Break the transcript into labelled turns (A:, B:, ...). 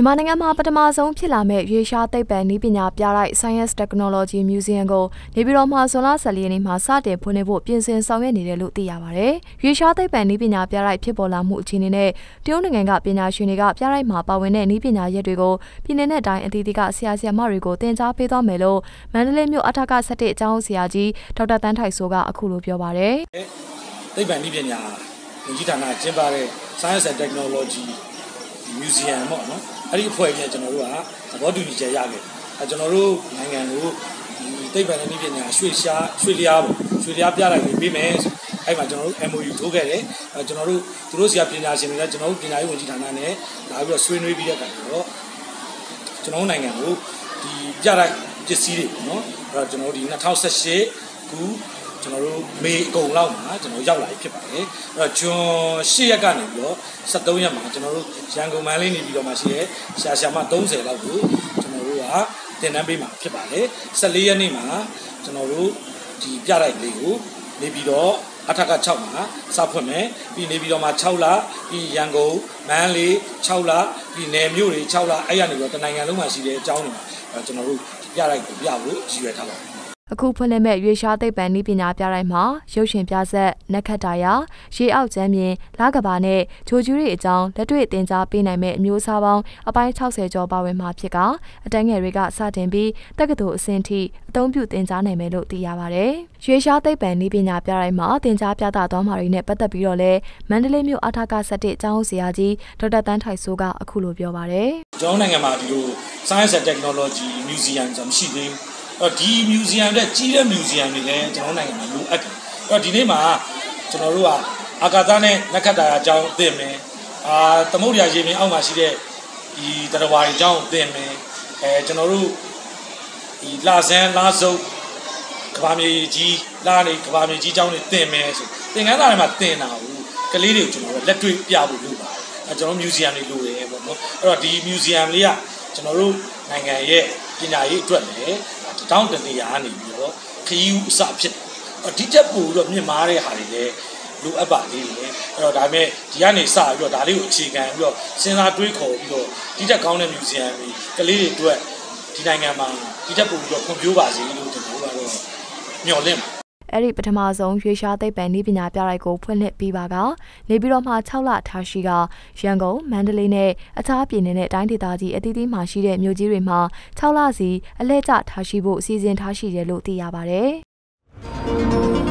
A: မြန်မာနိုင်ငံမှာပထမဆုံးဖြစ်လာမဲ့ရွေရှားသိပ္ပံနည်းပညာပြတိုက် Science Technology Museum ကိုနေပြည်တော်မှာဇွန်လ14ရက်နေ့မှာစတင်ဖွင့်လှစ်ဖို့ပြင်ဆင်ဆောင်ရွက်နေတယ်လို့သိရပါဗျ။ရွေရှားသိပ္ပံနည်းပညာပြတိုက်ဖြစ်ပေါ်လာမှုအခြေအနေနဲ့တရုတ်နိုင်ငံကပညာရှင်တွေကပြတိုက်မှာပါဝင်တဲ့နည်းပညာရက်တွေကိုပြည်내နဲ့တိုင်းအသီးသီးကဆရာဆရာမတွေကိုသင်ကြားပေးသွားမယ်လို့မန္တလေးမြို့အထက်က17အကျောင်းဆရာကြီးဒေါက်တာတန်းထိုက်ဆိုကအခုလိုပြောပါဗျ။
B: သိပ္ပံနည်းပညာဝန်ကြီးဌာနကျင်းပတဲ့ Science and Technology Museum ပေါ့နော် အဲ့ဒီအဖွဲ့ကြီးကကျွန်တော်တို့ကသဘောတူညီချက်ရခဲ့အဲကျွန်တော်တို့နိုင်ငံကိုဒီသိပ္ပံနဲ့နည်းပညာရွှေရှားရွှေလျားပေါ့ရွှေလျားပြလိုက်ပြီးမယ်အဲ့မှာကျွန်တော်တို့ MOU ထိုးခဲ့တယ်အဲကျွန်တော်တို့သူတို့ဆရာပညာရှင်တွေလည်းကျွန်တော်တို့ပညာရေးဝန်ကြီးဌာနနဲ့လာပြီးတော့ဆွေးနွေးပြီးတဲ့အခါကျတော့ကျွန်တော်တို့နိုင်ငံကိုဒီပြလိုက်ပစ္စည်းတွေပေါ့နော်အဲ့တော့ကျွန်တော်တို့ဒီ2018ခု ကျွန်တော်တို့မေအကုန်လောက်မှာကျွန်တော်ရောက်လာပြီဖြစ်ပါတယ်အဲ့တော့ဂျွန်8ရက်ကနေပြီးတော့73ရက်မှာကျွန်တော်တို့ရန်ကုန်မန်းလေးနေပြီးတော့မှရှိရဲရှာရှာမ30လောက်ကိုကျွန်တော်တို့ကတင်တန်းပေးမှာဖြစ်ပါတယ်14ရက်နေ့မှာကျွန်တော်တို့ဒီပြတိုက်လေးကိုနေပြီးတော့အထက်က6မှာစဖွင့်မယ်ပြီးနေပြီးတော့မှ6လပြီးရန်ကုန်မန်းလေး6လပြီးနယ်မြို့တွေ6လအဲ့ရနေပြီးတော့တနိုင်ငံလုံးမှာရှိတဲ့အကြောင်းတွေမှာကျွန်တော်တို့ပြတိုက်ကိုပြဖို့ရည်ရွယ်ထားပါတယ်
A: အခုဖွင့်လှစ်မဲ့ရွေရှားသိပ္ပံနည်းပညာပြတိုင်းမှာရုပ်ရှင်ပြဆက်၊နက်ခတ်တာယာရေအောက်ကျမ်းပြင်လကဘာနဲ့ဂျိုကျူးတွေအကြောင်းလက်တွေ့သင်ကြားပေးနိုင်မဲ့အမျိုးအစားပေါင်းအပိုင်း60ကျော်ပါဝင်မှာဖြစ်ကအတန်းငယ်တွေကစတင်ပြီးတက္ကသိုလ်အဆင့်ထိအသုံးပြုသင်ကြားနိုင်မယ်လို့သိရပါဗျ။ရွေရှားသိပ္ပံနည်းပညာပြတိုင်းမှာသင်ကြားပြသသွားမှာတွေနဲ့ပတ်သက်ပြီးတော့လဲမန္တလေးမြို့အထာက17ကျောင်းဆရာကြီးဒေါက်တာတန်းထိုက်ဆိုးကအခုလိုပြောပါဗျ။
B: ကျောင်းနိုင်ငံမှာဒီလို Science and Technology Museum ဆိုတာမရှိသေးဘူး အဲ့ဒီ museum တဲ့ကြီးတဲ့ museum တွေလည်းကျွန်တော်နိုင်ငံမှာလိုအပ်တယ်အဲ့တော့ဒီနေ့မှာကျွန်တော်တို့ကအာကာသနဲ့နက္ခတ္တရာအကြောင်းသိမယ်အာသမုဒ္ဒရာရေပြင်အောက်မှာရှိတဲ့ဒီတရဝါတွေအကြောင်းသိမယ်အဲကျွန်တော်တို့ဒီလာဇန်လာစုပ်ကဘာမြေကြီးလာနေကဘာမြေကြီးအကြောင်းတွေသိမယ်ဆိုသင်္ကန်းသားတွေမှာသင်တာဘူးကလေးတွေကိုကျွန်တော်တို့လက်တွေ့ပြဖို့လုပ်ပါတယ်အဲကျွန်တော် museum တွေလိုတယ်ပေါ့နော်အဲ့တော့ဒီ museum လေးကကျွန်တော်တို့နိုင်ငံရဲ့ပညာရေးအတွက်လည်း တောင်းတနေရာကနေပြီးတော့ခရီးဥအစဖြစ်တယ်ဒီချက်ပို့ပြီးတော့မြင့်မားတဲ့ဟာတွေလည်းလိုအပ်ပါသေးတယ်အဲ့တော့ဒါပေမဲ့ဒီကနေစပြီးတော့ဒါလေးကိုအခြေခံပြီးတော့စဉ်းစားတွေးခေါ်ပြီးတော့ဒီတက်ကောင်းတဲ့မြူဇီယမ်ကြီးကလေးတွေအတွက်ဒီနိုင်ငံမှာဒီတက်ပို့ပြီးတော့ဖွံ့ဖြိုးပါစေလို့ကျွန်တော်တို့ကတော့မျှော်လင့်ပါ
A: အဲ့ဒီပထမဆုံးရွေရှားသိပ္ပံနည်းပညာပြတိုက်ကိုဖွင့်လှစ်ပြီးပါကနေပြည်တော်မှာ6လထားရှိကရန်ကုန်မန္တလေးနဲ့အခြားပြည်နယ်နဲ့တိုင်းဒေသကြီးအသီးသီးမှာရှိတဲ့မြို့ကြီးတွေမှာ6လစီအလဲကျထားရှိဖို့အစီအစဉ်ထားရှိတယ်လို့သိရပါဗျ။